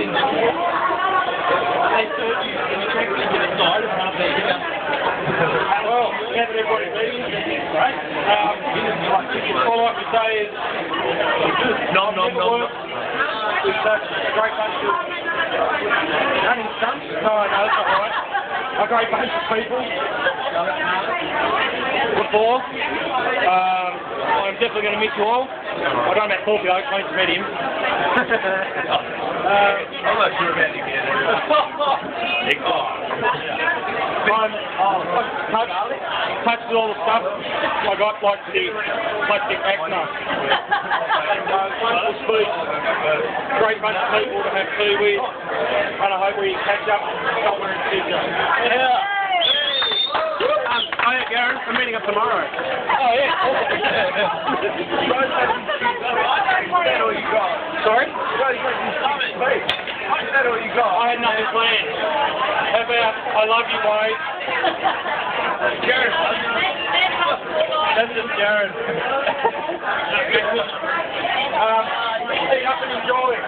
in there. Well, everybody right? All I can say is... Great bunch of... No, I know. A great bunch of people. Before. Um, I'm definitely going to miss you all. I don't know about Corpio, I just meet him. uh, I'm not sure about you again. I'm touched, touched with all the stuff I got, like the plastic uh, wonderful speech. Great bunch of people to have tea with. And I hope we catch up somewhere in the future. Yeah. Garin, I'm meeting up tomorrow. Oh, yeah. Sorry? I had nothing planned. How about I love you, Wade? Garin. That's just Jared. um, up and enjoy.